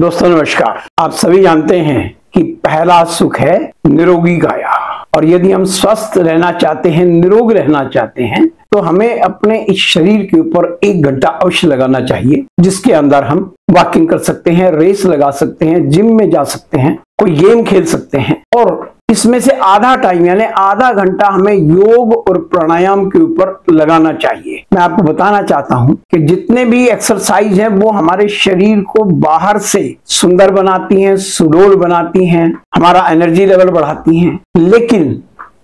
दोस्तों, नमस्कार। आप सभी जानते हैं कि पहला सुख है निरोगी काया और यदि हम स्वस्थ रहना चाहते हैं, निरोग रहना चाहते हैं तो हमें अपने इस शरीर के ऊपर एक घंटा अवश्य लगाना चाहिए, जिसके अंदर हम वॉकिंग कर सकते हैं रेस लगा सकते हैं जिम में जा सकते हैं, कोई गेम खेल सकते हैं, और इसमें से आधा टाइम यानी आधा घंटा हमें योग और प्राणायाम के ऊपर लगाना चाहिए। मैं आपको बताना चाहता हूँ कि जितने भी एक्सरसाइज हैं, वो हमारे शरीर को बाहर से सुंदर बनाती हैं, सुडोल बनाती हैं, हमारा एनर्जी लेवल बढ़ाती हैं। लेकिन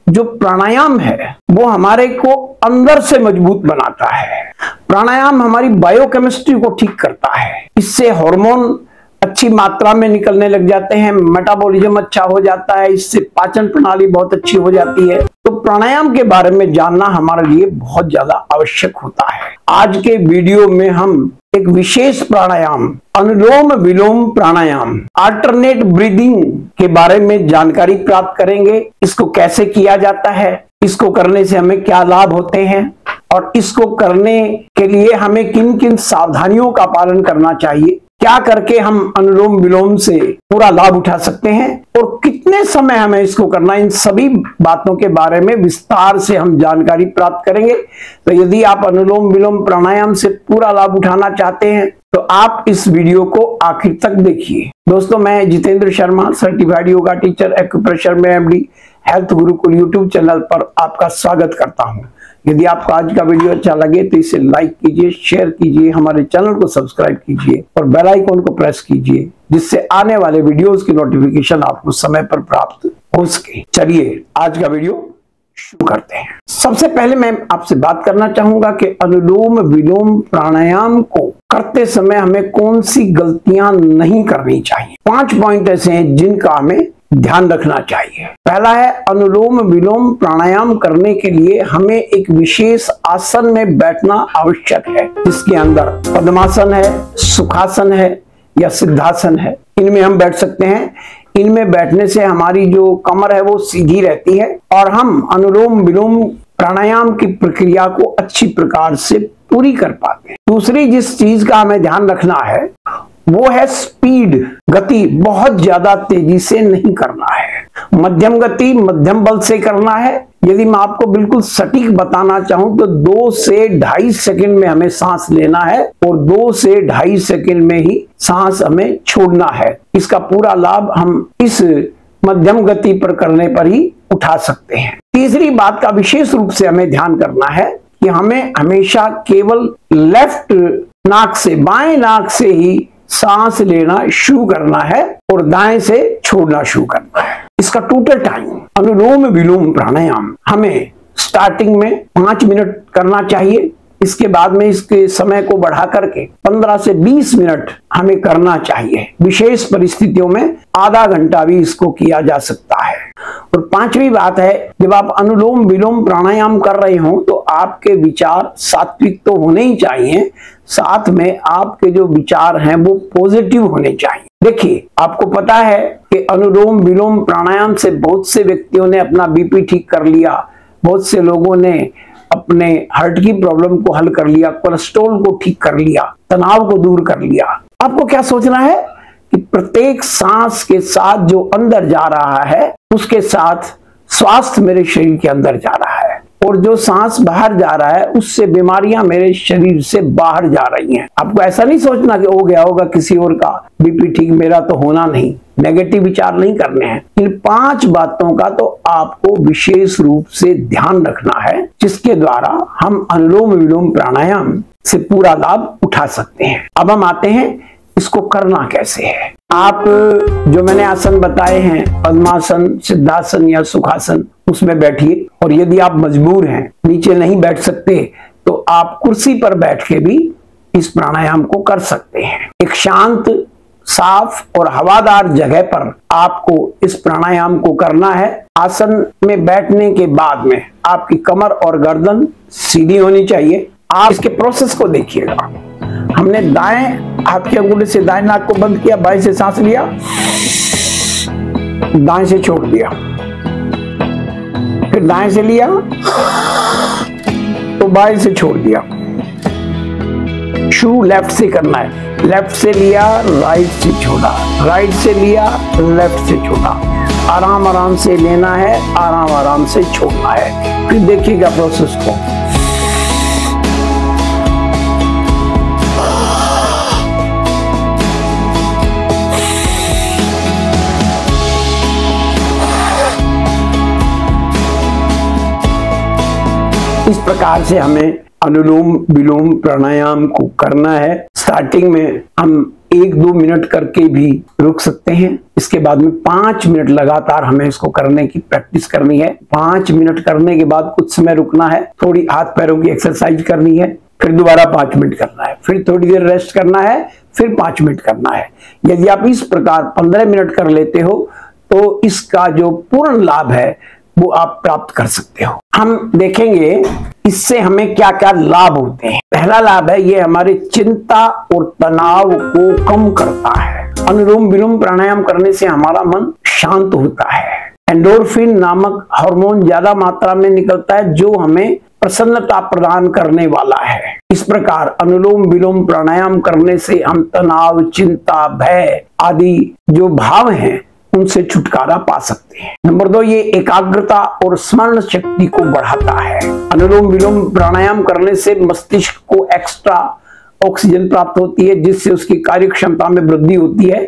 जो प्राणायाम है, वो हमारे को अंदर से मज़बूत बनाता है। प्राणायाम हमारी बायोकेमिस्ट्री को ठीक करता है। इससे हार्मोन अच्छी मात्रा में निकलने लग जाते हैं मेटाबॉलिज्म अच्छा हो जाता है, इससे पाचन प्रणाली बहुत अच्छी हो जाती है। तो प्राणायाम के बारे में जानना हमारे लिए बहुत ज़्यादा आवश्यक होता है। आज के वीडियो में हम एक विशेष प्राणायाम, अनुलोम विलोम प्राणायाम अल्टरनेट ब्रीदिंग के बारे में जानकारी प्राप्त करेंगे। इसको कैसे किया जाता है? इसको करने से हमें क्या लाभ होते हैं और इसको करने के लिए हमें किन किन सावधानियों का पालन करना चाहिए? क्या करके हम अनुलोम विलोम से पूरा लाभ उठा सकते हैं? और कितने समय हमें इसको करना इन सभी बातों के बारे में विस्तार से हम जानकारी प्राप्त करेंगे। तो यदि आप अनुलोम विलोम प्राणायाम से पूरा लाभ उठाना चाहते हैं तो आप इस वीडियो को आखिर तक देखिए। दोस्तों, मैं Jitendra Sharma certified yoga teacher acupressure में MD health Gurukul YouTube channel पर आपका स्वागत करता हूँ। यदि आपको आज का वीडियो अच्छा लगे तो इसे लाइक कीजिए, शेयर कीजिए, हमारे चैनल को सब्सक्राइब कीजिए और बेल आइकन को प्रेस कीजिए, जिससे आने वाले वीडियोस की नोटिफिकेशन आपको समय पर प्राप्त हो सके। चलिए आज का वीडियो शुरू करते हैं। सबसे पहले मैं आपसे बात करना चाहूँगा कि अनुलोम विलोम प्राणायाम को करते समय हमें कौन सी गलतियाँ नहीं करनी चाहिए। पाँच पॉइंट ऐसे हैं जिनका हमें ध्यान रखना चाहिए। पहला है अनुलोम विलोम प्राणायाम करने के लिए हमें एक विशेष आसन में बैठना आवश्यक है, जिसके अंदर पद्मासन है, सुखासन है या सिद्धासन है। इनमें हम बैठ सकते हैं। इनमें बैठने से हमारी जो कमर है वो सीधी रहती है और हम अनुलोम विलोम प्राणायाम की प्रक्रिया को अच्छी प्रकार से पूरी कर पाते हैं। दूसरी जिस चीज़ का हमें ध्यान रखना है वो है स्पीड गति बहुत ज़्यादा तेज़ी से नहीं करना है। मध्यम गति मध्यम बल से करना है। यदि मैं आपको बिल्कुल सटीक बताना चाहूँ तो दो से ढाई सेकंड में हमें सांस लेना है और दो से ढाई सेकंड में ही सांस हमें छोड़ना है। इसका पूरा लाभ हम इस मध्यम गति पर करने पर ही उठा सकते हैं। तीसरी बात का विशेष रूप से हमें ध्यान करना है कि हमें हमेशा केवल लेफ़्ट नाक से, बाएँ नाक से ही सांस लेना शुरू करना है और दाएँ से छोड़ना शुरू करना है। इसका टोटल टाइम अनुलोम विलोम प्राणायाम हमें स्टार्टिंग में पाँच मिनट करना चाहिए। इसके बाद में इसके समय को बढ़ा करके 15 से 20 मिनट हमें करना चाहिए। विशेष परिस्थितियों में आधा घंटा भी इसको किया जा सकता है। और पांचवी बात है, जब आप अनुलोम विलोम प्राणायाम कर रहे हो तो आपके विचार सात्विक तो होने ही चाहिए, साथ में आपके जो विचार हैं वो पॉजिटिव होने चाहिए। देखिए, आपको पता है कि अनुलोम विलोम प्राणायाम से बहुत से व्यक्तियों ने अपना बीपी ठीक कर लिया, बहुत से लोगों ने अपने हार्ट की प्रॉब्लम को हल कर लिया कोलेस्ट्रोल को ठीक कर लिया, तनाव को दूर कर लिया। आपको क्या सोचना है कि प्रत्येक सांस के साथ जो अंदर जा रहा है, उसके साथ स्वास्थ्य मेरे शरीर के अंदर जा रहा है। और जो सांस बाहर जा रहा है, उससे बीमारियाँ मेरे शरीर से बाहर जा रही हैं। आपको ऐसा नहीं सोचना कि हो गया होगा किसी और का, बीपी ठीक, मेरा तो होना नहीं। नेगेटिव विचार नहीं करने हैं। इन पाँच बातों का तो आपको विशेष रूप से ध्यान रखना है, जिसके द्वारा हम अनुलोम विलोम प्राणायाम से पूरा लाभ उठा सकते हैं। अब हम आते हैं इसको करना कैसे है? आप जो मैंने आसन बताए हैं, पद्मासन, सिद्धासन या सुखासन, उसमें बैठिए। और यदि आप मजबूर हैं, नीचे नहीं बैठ सकते तो आप कुर्सी पर बैठ के भी इस प्राणायाम को कर सकते हैं। एक शांत, साफ़ और हवादार जगह पर आपको इस प्राणायाम को करना है। आसन में बैठने के बाद में आपकी कमर और गर्दन सीधी होनी चाहिए। आप इसके प्रोसेस को देखिएगा। हमने दाएँ हाथ के अंगूठे से दाएँ नाक को बंद किया, बाएँ से सांस लिया, दाएँ से छोड़ दिया। फिर दाएँ से लिया तो बाएँ से छोड़ दिया। शुरू लेफ़्ट से करना है। लेफ़्ट से लिया, राइट से छोड़ा। राइट से लिया, लेफ़्ट से छोड़ा। आराम आराम से लेना है, आराम आराम से छोड़ना है। फिर देखिएगा प्रोसेस को। इस प्रकार से हमें अनुलोम विलोम प्राणायाम को करना है। स्टार्टिंग में हम एक दो मिनट करके भी रुक सकते हैं। इसके बाद में पाँच मिनट लगातार हमें इसको करने की प्रैक्टिस करनी है। पाँच मिनट करने के बाद कुछ समय रुकना है। थोड़ी हाथ पैरों की एक्सरसाइज करनी है। फिर दोबारा पाँच मिनट करना है। फिर थोड़ी देर रेस्ट करना है। फिर पाँच मिनट करना है। यदि आप इस प्रकार पंद्रह मिनट कर लेते हो तो इसका जो पूर्ण लाभ है वो आप प्राप्त कर सकते हो। हम देखेंगे इससे हमें क्या क्या लाभ होते हैं। पहला लाभ है, ये हमारे चिंता और तनाव को कम करता है। अनुलोम विलोम प्राणायाम करने से हमारा मन शांत होता है। एंडोरफिन नामक हार्मोन ज़्यादा मात्रा में निकलता है, जो हमें प्रसन्नता प्रदान करने वाला है। इस प्रकार अनुलोम विलोम प्राणायाम करने से हम तनाव, चिंता, भय आदि जो भाव हैं उनसे छुटकारा पा सकते हैं। नंबर दो, ये एकाग्रता और स्मरण शक्ति को बढ़ाता है। अनुलोम विलोम प्राणायाम करने से मस्तिष्क को एक्स्ट्रा ऑक्सीजन प्राप्त होती है, जिससे उसकी कार्य क्षमता में वृद्धि होती है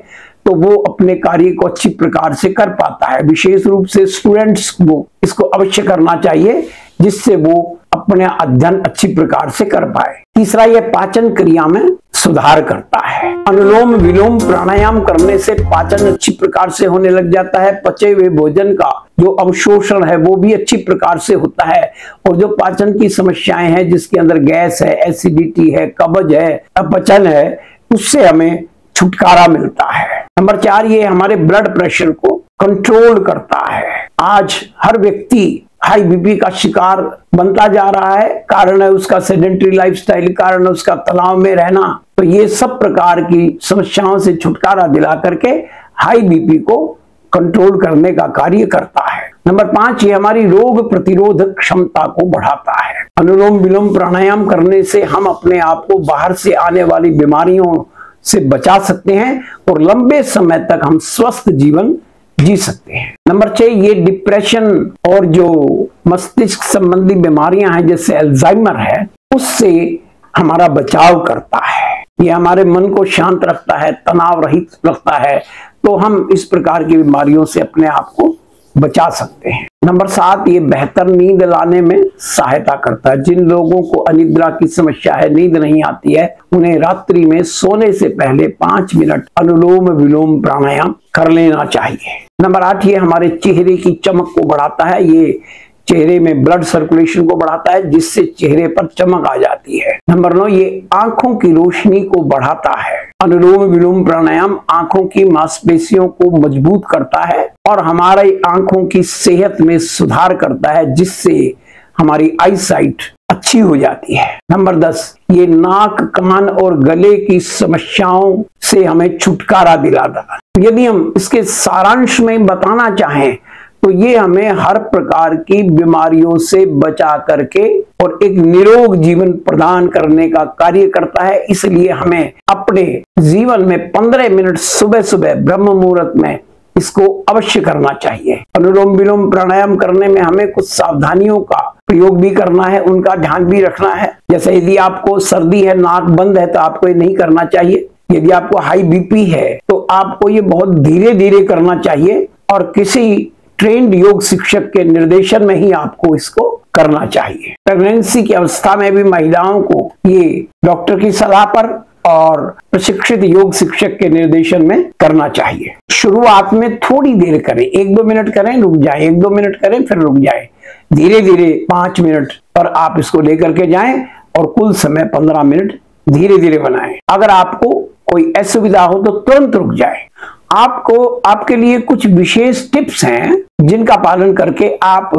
तो वो अपने कार्य को अच्छी प्रकार से कर पाता है। विशेष रूप से स्टूडेंट्स को इसको अवश्य करना चाहिए, जिससे वो अपने अध्ययन अच्छी प्रकार से कर पाए। तीसरा ये पाचन क्रिया में सुधार करता है। अनुलोम विलोम प्राणायाम करने से पाचन अच्छी प्रकार से होने लग जाता है। पचे हुए भोजन का जो अवशोषण है, वो भी अच्छी प्रकार से होता है। और जो पाचन की समस्याएँ हैं, जिसके अंदर गैस है, एसिडिटी है, कब्ज है, अपचन है, उससे हमें छुटकारा मिलता है। नंबर चार, ये हमारे ब्लड प्रेशर को कंट्रोल करता है। आज हर व्यक्ति हाई बीपी का शिकार बनता जा रहा है। कारण है उसका सेडेंट्री लाइफस्टाइल कारण है उसका तनाव में रहना। तो ये सब प्रकार की समस्याओं से छुटकारा दिला करके हाई बीपी को कंट्रोल करने का कार्य करता है। नंबर पाँच, ये हमारी रोग प्रतिरोधक क्षमता को बढ़ाता है। अनुलोम विलोम प्राणायाम करने से हम अपने आप को बाहर से आने वाली बीमारियों से बचा सकते हैं और लंबे समय तक हम स्वस्थ जीवन जी सकते हैं। नंबर छह, ये डिप्रेशन और जो मस्तिष्क संबंधी बीमारियाँ हैं, जैसे अल्जाइमर है, उससे हमारा बचाव करता है। ये हमारे मन को शांत रखता है, तनाव रहित रखता है तो हम इस प्रकार की बीमारियों से अपने आप को बचा सकते हैं। नंबर सात, ये बेहतर नींद लाने में सहायता करता है। जिन लोगों को अनिद्रा की समस्या है, नींद नहीं आती है, उन्हें रात्रि में सोने से पहले पाँच मिनट अनुलोम विलोम प्राणायाम कर लेना चाहिए। नंबर आठ, ये हमारे चेहरे की चमक को बढ़ाता है, ये चेहरे में ब्लड सर्कुलेशन को बढ़ाता है, जिससे चेहरे पर चमक आ जाती है। नंबर नौ, ये आँखों की रोशनी को बढ़ाता है। अनुलोम विलोम प्राणायाम आँखों की मांसपेशियों को मज़बूत करता है और हमारे आँखों की सेहत में सुधार करता है, जिससे हमारी आई साइट अच्छी हो जाती है। नंबर दस, ये नाक, कान और गले की समस्याओं से हमें छुटकारा दिलाता यदि हम इसके सारांश में बताना चाहें तो ये हमें हर प्रकार की बीमारियों से बचा करके और एक निरोग जीवन प्रदान करने का कार्य करता है। इसलिए हमें अपने जीवन में पंद्रह मिनट सुबह सुबह ब्रह्म मुहूर्त में इसको अवश्य करना चाहिए। अनुलोम विलोम प्राणायाम करने में हमें कुछ सावधानियों का प्रयोग भी करना है, उनका ध्यान भी रखना है। जैसे यदि आपको सर्दी है, नाक बंद है तो आपको ये नहीं करना चाहिए। यदि आपको हाई बीपी है तो आपको ये बहुत धीरे धीरे करना चाहिए और किसी ट्रेंड योग शिक्षक के निर्देशन में ही आपको इसको करना चाहिए। प्रेगनेंसी की अवस्था में भी महिलाओं को ये डॉक्टर की सलाह पर और प्रशिक्षित योग शिक्षक के निर्देशन में करना चाहिए। शुरुआत में थोड़ी देर करें, एक दो मिनट करें, रुक जाए, एक दो मिनट करें, फिर रुक जाए। धीरे धीरे पाँच मिनट पर आप इसको लेकर के जाएँ और कुल समय पंद्रह मिनट धीरे धीरे बनाएँ। अगर आपको कोई असुविधा हो तो तुरंत रुक जाए। आपको, आपके लिए कुछ विशेष टिप्स हैं जिनका पालन करके आप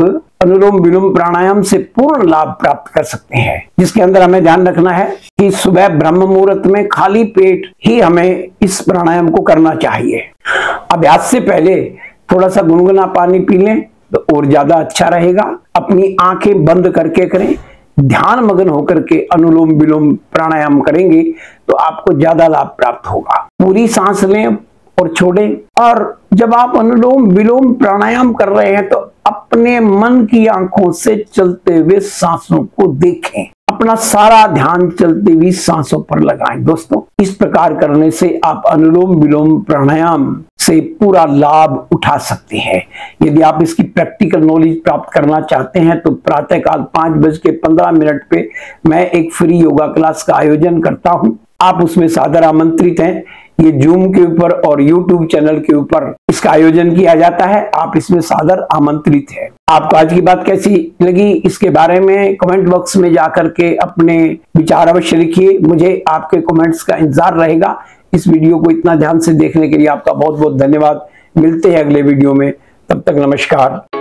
अनुलोम विलोम प्राणायाम से पूर्ण लाभ प्राप्त कर सकते हैं। जिसके अंदर हमें ध्यान रखना है कि सुबह ब्रह्म मुहूर्त में खाली पेट ही हमें इस प्राणायाम को करना चाहिए। अभ्यास से पहले थोड़ा सा गुनगुना पानी पी लें तो और ज़्यादा अच्छा रहेगा। अपनी आँखें बंद करके करें। ध्यान मगन होकर के अनुलोम विलोम प्राणायाम करेंगे तो आपको ज़्यादा लाभ प्राप्त होगा। पूरी सांस लें और छोड़ें। और जब आप अनुलोम विलोम प्राणायाम कर रहे हैं तो अपने मन की आँखों से चलते हुए सांसों को देखें। अपना सारा ध्यान चलते हुए सांसों पर लगाएँ। दोस्तों, इस प्रकार करने से आप अनुलोम विलोम प्राणायाम से पूरा लाभ उठा सकते हैं। यदि आप इसकी प्रैक्टिकल नॉलेज प्राप्त करना चाहते हैं तो प्रातः काल पाँच बज के पंद्रह मिनट पे मैं एक फ्री योगा क्लास का आयोजन करता हूँ। आप उसमें सादर आमंत्रित हैं। ये जूम के ऊपर और यूट्यूब चैनल के ऊपर इसका आयोजन किया जाता है। आप इसमें सादर आमंत्रित है। आपको आज की बात कैसी लगी? इसके बारे में कमेंट बॉक्स में जाकर के अपने विचार अवश्य लिखिए। मुझे आपके कमेंट्स का इंतज़ार रहेगा। इस वीडियो को इतना ध्यान से देखने के लिए आपका बहुत बहुत धन्यवाद। मिलते हैं अगले वीडियो में। तब तक नमस्कार।